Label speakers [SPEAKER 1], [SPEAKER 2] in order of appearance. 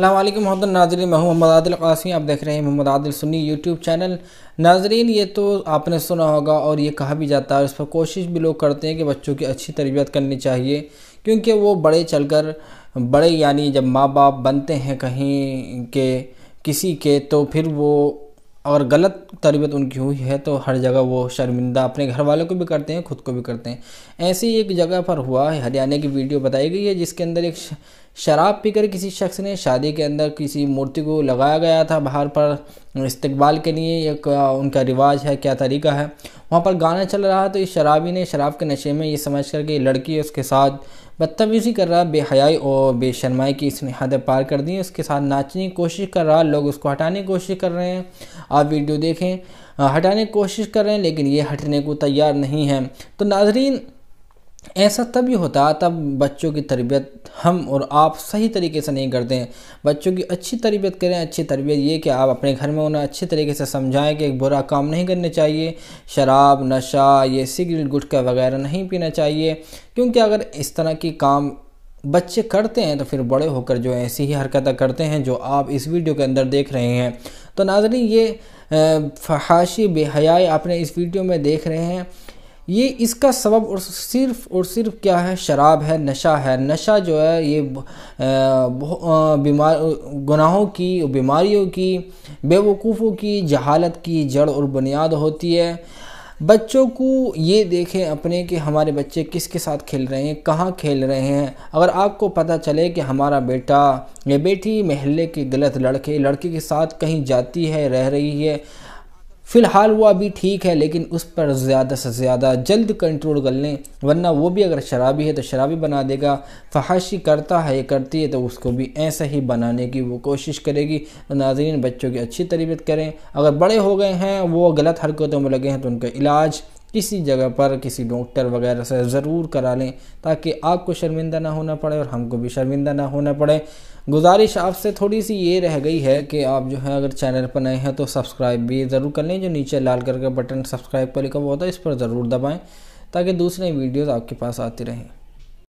[SPEAKER 1] अल्लाम मोहम्मद नाजरीन, मैं मोहम्मद आदिल कासमी। आप देख रहे हैं मोहम्मद आदिल सुन्नी यूट्यूब चैनल नाजरीन, ये तो आपने सुना होगा और ये कहा भी जाता है इस पर कोशिश भी लोग करते हैं कि बच्चों की अच्छी तरबियत करनी चाहिए, क्योंकि वो बड़े चलकर, बड़े यानी जब माँ बाप बनते हैं कहीं के, किसी के तो फिर वो और गलत तरबियत उनकी हुई है तो हर जगह वो शर्मिंदा अपने घर वालों को भी करते हैं, खुद को भी करते हैं। ऐसे एक जगह पर हुआ है, हरियाणा की वीडियो बताई गई है, जिसके अंदर एक शराब पीकर किसी शख्स ने शादी के अंदर किसी मूर्ति को लगाया गया था। बाहर पर इस्तबाल के लिए एक उनका रिवाज है, क्या तरीका है? वहाँ पर गाना चल रहा है तो इस शराबी ने, शराब के नशे में ये समझ कर कि लड़की उसके साथ बदतमीज़ी कर रहा, बेहयाई और बेशरमाई की इसने हद पार कर दी उसके साथ नाचने की कोशिश कर रहा, लोग उसको हटाने की कोशिश कर रहे हैं। आप वीडियो देखें हटाने की कोशिश कर रहे हैं, लेकिन ये हटने को तैयार नहीं है। तो नाजरीन ऐसा तभी होता तब बच्चों की तरबियत हम और आप सही तरीके से नहीं करते हैं। बच्चों की अच्छी तरबियत करें, अच्छी तरबियत ये कि आप अपने घर में उन्हें अच्छे तरीके से समझाएँ कि एक बुरा काम नहीं करना चाहिए। शराब, नशा, ये सिगरेट, गुटखा वगैरह नहीं पीना चाहिए। क्योंकि अगर इस तरह की काम बच्चे करते हैं तो फिर बड़े होकर जो ऐसी ही हरकतें करते हैं जो आप इस वीडियो के अंदर देख रहे हैं। तो नाजरी ये फहाशी बेहयाई आपने इस वीडियो में देख रहे हैं। ये इसका सबब और सिर्फ़ और सिर्फ़ क्या है? शराब है, नशा है। नशा जो है, ये बीमार, गुनाहों की, बीमारियों की, बेवकूफ़ों की, जहालत की जड़ और बुनियाद होती है। बच्चों को ये देखें अपने कि हमारे बच्चे किसके साथ खेल रहे हैं, कहाँ खेल रहे हैं। अगर आपको पता चले कि हमारा बेटा, या बेटी महल्ले के गलत लड़के लड़के के साथ कहीं जाती है, रह रही है फ़िलहाल वो अभी ठीक है, लेकिन उस पर ज़्यादा से ज़्यादा जल्द कंट्रोल कर लें, वरना वो भी अगर शराबी है तो शराबी बना देगा। फहाशी करता है करती है तो उसको भी ऐसा ही बनाने की वो कोशिश करेगी। तो नाजरीन, बच्चों की अच्छी तरबियत करें। अगर बड़े हो गए हैं, वो गलत हरकतों में लगे हैं तो उनका इलाज किसी जगह पर किसी डॉक्टर वगैरह से ज़रूर करा लें, ताकि आपको शर्मिंदा ना होना पड़े और हमको भी शर्मिंदा ना होना पड़े। गुजारिश आपसे थोड़ी सी ये रह गई है कि आप जो है अगर चैनल पर नए हैं तो सब्सक्राइब भी ज़रूर कर लें, जो नीचे लाल करके बटन सब्सक्राइब पर लिखा हुआ होता है, इस पर ज़रूर दबाएँ, ताकि दूसरे वीडियोज़ आपके पास आती रहें।